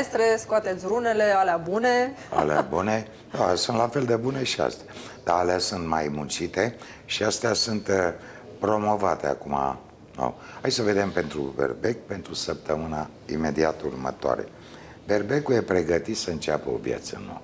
Maestre, scoateți runele, alea bune. Alea bune, da, sunt la fel de bune și astea. Dar alea sunt mai muncite și astea sunt uh, promovate acum. No. Hai să vedem pentru Berbec, pentru săptămâna imediat următoare. Berbecul e pregătit să înceapă o viață nouă.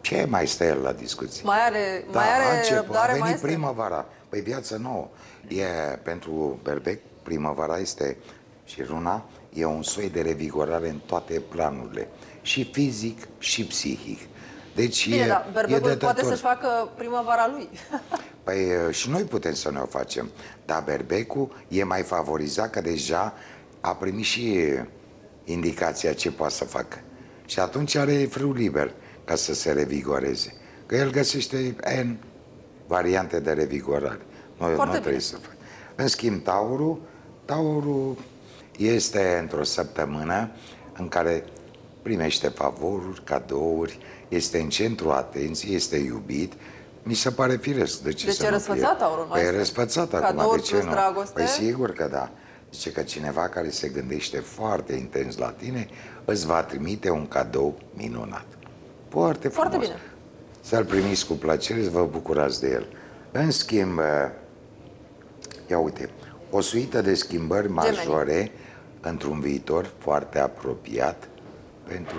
Ce mai stă el la discuție? Mai are, Da, mai are a început, răbdare, a venit maestre? primăvara. Păi viață nouă. E, pentru Berbec, primăvara este și runa, e un soi de revigorare în toate planurile. Și fizic, și psihic. Deci Bine, e, dar e berbecul poate dătător. să-și facă primăvara lui. Păi e, și noi putem să ne o facem. Dar berbecul e mai favorizat că deja a primit și indicația ce poate să facă. Și atunci are frâu liber ca să se revigoreze. Că el găsește N variante de revigorare. Noi Foarte nu trebuie să facem. În schimb, taurul, taurul este într-o săptămână în care primește favoruri, cadouri, este în centru atenției, este iubit. Mi se pare firesc. De ce Deci să e nu răsfățat fie? taurul, Păi e maestre? răsfățat acum, Cadouri de ce plus nu? dragoste? Păi sigur că da. Zice că cineva care se gândește foarte intens la tine îți va trimite un cadou minunat. Foarte frumos. Foarte bine. Să-l primiți cu plăcere, să vă bucurați de el. În schimb, ia uite, o suită de schimbări majore într-un viitor foarte apropiat pentru,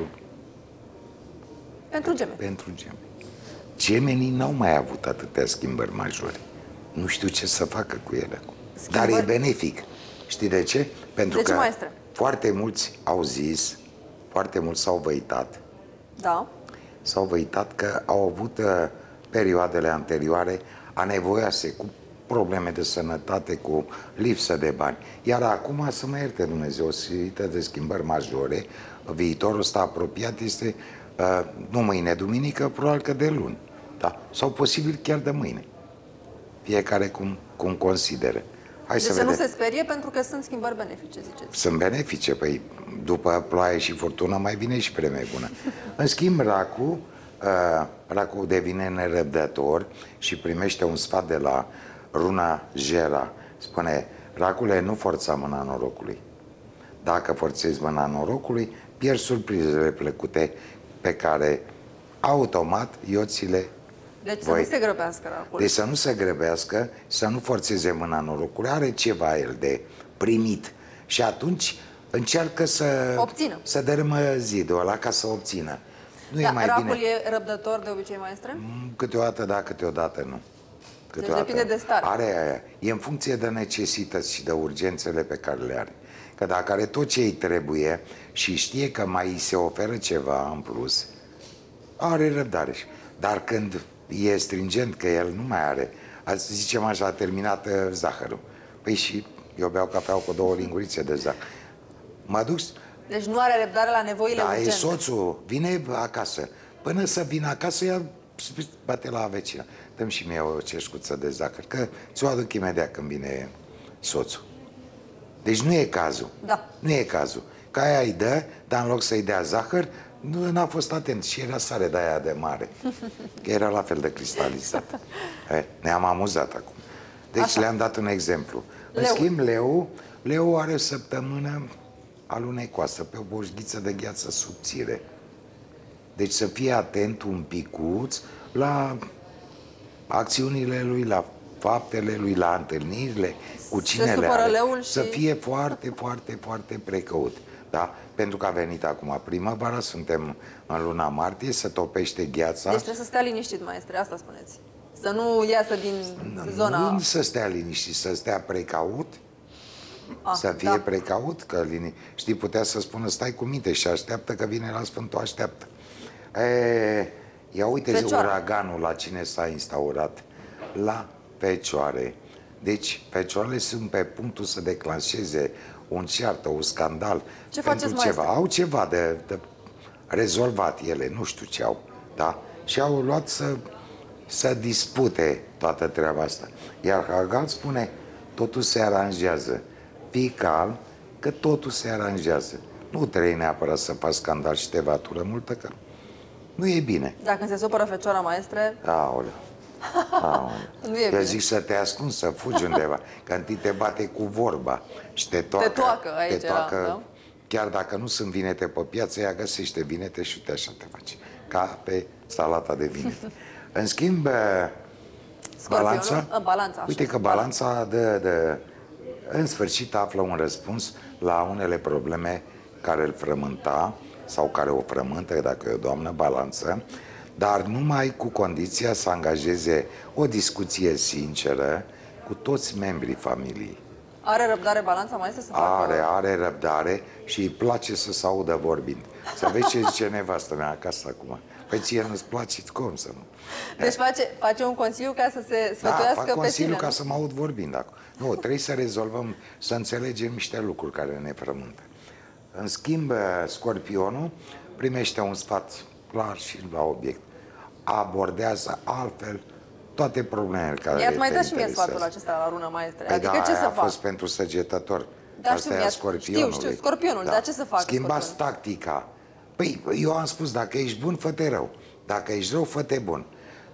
Pentru gemeni. pentru gemeni. Gemenii n-au mai avut atâtea schimbări majore. Nu știu ce să facă cu ele acum. Dar e Schimbări? benefic. Știi de ce? Pentru De ce, că maestre? foarte mulți au zis, foarte mulți s-au văitat, Da. s-au văitat că au avut uh, perioadele anterioare anevoioase cu probleme de sănătate, cu lipsă de bani. Iar acum, să mă ierte Dumnezeu, o serie de schimbări majore, viitorul ăsta apropiat este uh, nu mâine, duminică, probabil că de luni. Da? Sau posibil chiar de mâine. Fiecare cum, cum consideră. Hai Deci să să nu vedem. se sperie pentru că sunt schimbări benefice, ziceți. Sunt benefice, păi după ploaie și furtună mai vine și vreme bună. În schimb, racul, uh, racul devine nerăbdător și primește un sfat de la runa Jera. Spune, racule, nu forța mâna norocului. Dacă forțezi mâna norocului, pierzi surprizele plăcute pe care automat eu ți le Deci să voi. nu se grăbească acolo. deci să nu se grăbească, să nu forțeze mâna norocului, are ceva el de primit. Și atunci încearcă să, Obțină. să dărâmă zidul ăla ca să obțină. Nu da, e mai racul bine? e răbdător de obicei, maestre? Mm, Câteodată da, câteodată nu. Depinde de stare. Are aia. E în funcție de necesități și de urgențele pe care le are. Că dacă are tot ce îi trebuie și știe că mai îi se oferă ceva în plus, are răbdare. Dar când e stringent că el nu mai are, azi zicem așa, a terminat uh, zahărul. Păi și eu beau cafea cu două lingurițe de zahăr. Mă duc, Deci nu are răbdare la nevoile da, e urgente. soțul, vine acasă. Până să vină acasă, ea bate la vecina. Dăm și mie o ceșcuță de zahăr, că ți-o aduc imediat când vine soțul. Deci nu e cazul. Da. Nu e cazul. Ca aia îi dă, dar în loc să-i dea zahăr, nu n-a fost atent și era sare de aia de mare. Că era la fel de cristalizat. Eh, Ne-am amuzat acum. Deci Așa. le-am dat un exemplu. În Leu. schimb, Leu, Leu are o săptămână alunecoasă, pe o boșghiță de gheață subțire. Deci să fie atent un picuț la acțiunile lui, la faptele lui, la întâlnirile cu Se cine le supără are. leul Să și- fie foarte, foarte, foarte precaut. Da? Pentru că a venit acum primăvara, suntem în luna martie, se topește gheața. Deci trebuie să stea liniștit, maestre, asta spuneți. Să nu iasă din zona... Nu să stea liniștit, să stea precaut, Ah, să fie da. precaut, că lini... știi, putea să spună stai cu minte și așteaptă că vine la Sfântul așteaptă. E, ia uite Fecioară. uraganul la cine s-a instaurat. La fecioare. Deci, fecioarele sunt pe punctul să declanșeze un ceartă, un scandal. Ce pentru faceți, ceva. maestre? Au ceva de, de rezolvat ele, nu știu ce au. Da? Și au luat să, să dispute toată treaba asta. Iar Hagal spune, totul se aranjează. Fii calm, că totul se aranjează. Nu trebuie neapărat să faci scandal și te vatură multă, că nu e bine. Dacă se supără fecioara, maestre, Aoleu. Aoleu. Nu e Eu bine. zic să te ascunzi, să fugi undeva, că întâi te bate cu vorba și te toacă. toacă, aici te era, toacă da? chiar dacă nu sunt vinete pe piață, ea găsește vinete și uite așa te face. Ca pe salata de vinete. În schimb, Scorpionul? balanța, A, balanța, așa. uite că balanța dă, dă, în sfârșit află un răspuns la unele probleme care îl frământa sau care o frământă, dacă e o doamnă, balanță, dar numai cu condiția să angajeze o discuție sinceră cu toți membrii familiei. Are răbdare balanța mai este să facă... Are, are răbdare și îi place să se audă vorbind. Să vezi ce zice nevastă mea acasă acum. Păi ție nu-ți place, cum să nu? Deci face, face un consiliu ca să se Da, sfătuiască fac pe consiliu tine. ca nu? să mă aud vorbind acum. Nu, trebuie să rezolvăm, să înțelegem niște lucruri care ne frământă. În schimb, scorpionul primește un sfat clar și la obiect. Abordează altfel toate problemele care Iar mai te da și mie interesează. sfatul acesta la lună maestre. Păi Adică da, ce aia să a fac? fost pentru săgetător. Da, Asta știu, e a mi-a- scorpionului. știu, știu, scorpionul, dar ce să facă Schimbați scorpionul? tactica. Păi, eu am spus, dacă ești bun, fă-te rău. Dacă ești rău, fă-te bun.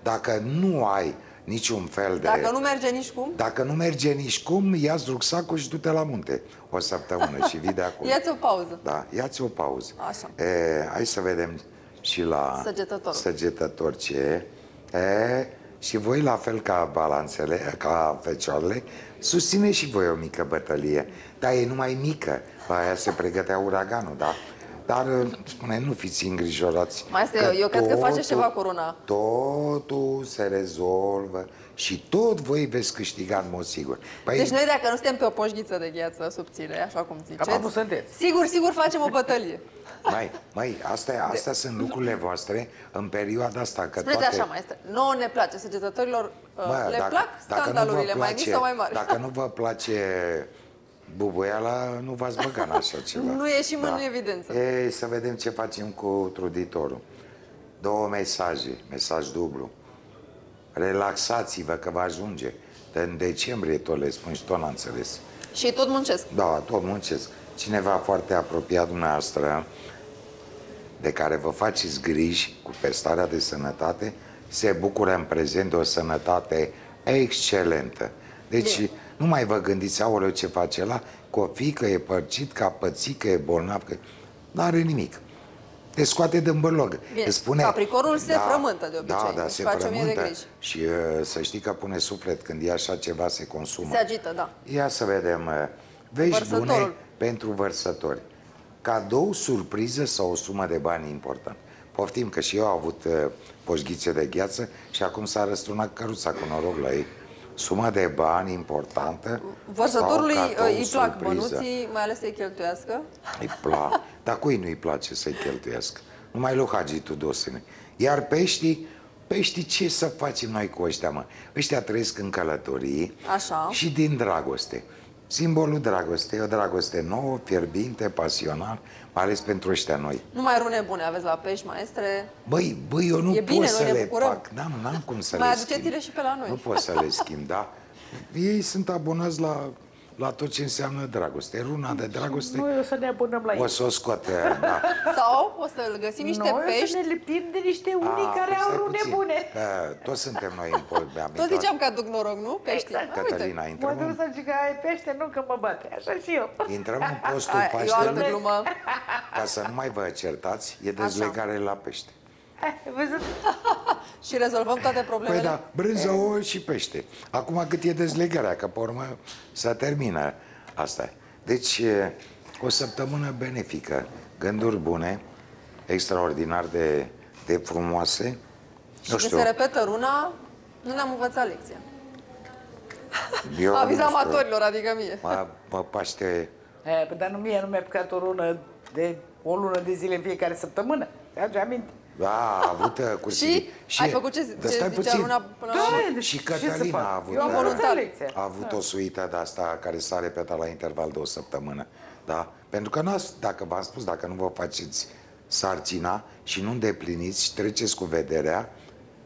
Dacă nu ai niciun fel de... Dacă nu merge nici cum, Dacă nu merge nici cum, ia-ți rucsacul și du-te la munte o săptămână și vii de acolo. ia-ți o pauză. Da, ia-ți o pauză. Așa. E, hai să vedem și la Săgetătorul. săgetător ce e. e. Și voi, la fel ca balanțele, ca fecioarele, susține și voi o mică bătălie. Dar e numai mică, la aia se pregătea uraganul, da? Dar, spune, nu fiți îngrijorați. Maestre, că eu cred că faceți ceva cu runa. Totul se rezolvă și tot voi veți câștiga în mod sigur. Păi, Deci noi dacă nu suntem pe o poșghiță de gheață subțire, așa cum ziceți, Cam nu sunteți. sigur, sigur facem o bătălie. Mai, mai, astea, astea sunt lucrurile voastre în perioada asta. Că Spuneți toate... așa, maestre, nouă ne place, săgetătorilor uh, Bă, le dacă- plac dacă nu vă scandalurile mai mici sau mai mari. Dacă nu vă place bubuiala, nu v-ați băga în așa ceva. Nu ieșim în evidență. E, să vedem ce facem cu truditorul. Două mesaje, mesaj dublu. Relaxați-vă că vă ajunge. În decembrie tot le spun și tot n-am înțeles. Și ei tot muncesc. Da, tot muncesc. Cineva foarte apropiat dumneavoastră, de care vă faceți griji cu pe starea de sănătate, se bucură în prezent de o sănătate excelentă. Deci Bine. Nu mai vă gândiți, aoleu, ce face la copii, că e părcit, că a pățit, că e bolnav, că nu are nimic. Te scoate din bărlog. Bine, Îți spune, Capricornul se frământă de obicei, Da, da, își se face o mie de frământă. griji. Și uh, să știi că pune suflet când e așa ceva, se consumă. Se agită, da. Ia să vedem. uh, Vești Vărsătorul. bune pentru vărsători. Cadou, surpriză sau o sumă de bani important. Poftim că și eu am avut uh, poșghițe de gheață și acum s-a răsturnat căruța cu noroc la ei. Sumă de bani importantă Vărsătorului sau cadou, uh, îi plac surpriză. bănuții, mai ales să-i cheltuiască. Îi plac. Dar cui nu-i place să-i cheltuiască? Numai lui Hagi Tudosene. Iar peștii, peștii ce să facem noi cu ăștia, mă? Ăștia trăiesc în călătorii Așa. și din dragoste. Simbolul dragostei, o dragoste nouă, fierbinte, pasional, mai ales pentru ăștia noi. Numai rune bune aveți la pești, maestre. Băi, băi, eu nu E pot bine, să noi ne le bucurăm. fac. N-am, n-am cum să Mai le aduceți-le schimb. și pe la noi. Nu pot să le schimb, da? Ei sunt abonați la, la tot ce înseamnă dragoste. Runa de dragoste Noi o să ne abonăm la o ei. să o scoate, da. Sau o să găsim niște Noi o pești. să ne lipim de niște unii A, care păi au stai rune puțin. bune. Că toți suntem noi în pol, mi-am Tot ziceam că aduc noroc, nu? Pești. Exact. Uite. Cătălina, Mă intrăm duc în, să zic că ai pește, nu că mă bate. Așa și eu. intrăm în postul Ai, e o altă Paștelui, glumă. ca să nu mai vă certați, e dezlegare la pește. Hai, văzut? Și rezolvăm toate problemele. Păi da, brânză, ouă și pește. Acum cât e dezlegarea, că pe urmă să termină asta. Deci, e o săptămână benefică, gânduri bune, extraordinar de, de frumoase. Și Nu când știu, se repetă runa, nu ne-am învățat lecția. eu Aviz nu știu, amatorilor, adică mie. mă, mă paște E, păi, dar nu mie nu mi-a picat o lună de o lună de zile în fiecare săptămână. Ți-aduce aminte? Da, a avut uh, cursivi. Și? Ai făcut ce- Dar ce stai zicea puțin. Luna până la Da, urmă? deci Și ce să Cătălina fac? a avut, Eu am uh, voluntar. lecția. a avut o suită de asta care s-a repetat la interval de o săptămână. Da? Pentru că nu dacă v-am spus, dacă nu vă faceți sarcina și nu îndepliniți și treceți cu vederea,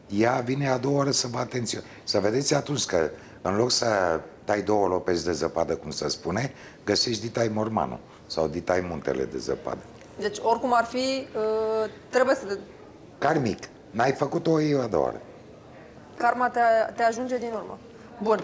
ea vine a doua oră să vă atenție. Să vedeți atunci că în loc să dai două lopezi de zăpadă, cum se spune, găsești ditai mormanul sau ditai muntele de zăpadă. Deci, oricum ar fi, uh, trebuie să... Karmic, n-ai făcut-o eu a doua oră. Karma te, te ajunge din urmă. Bun.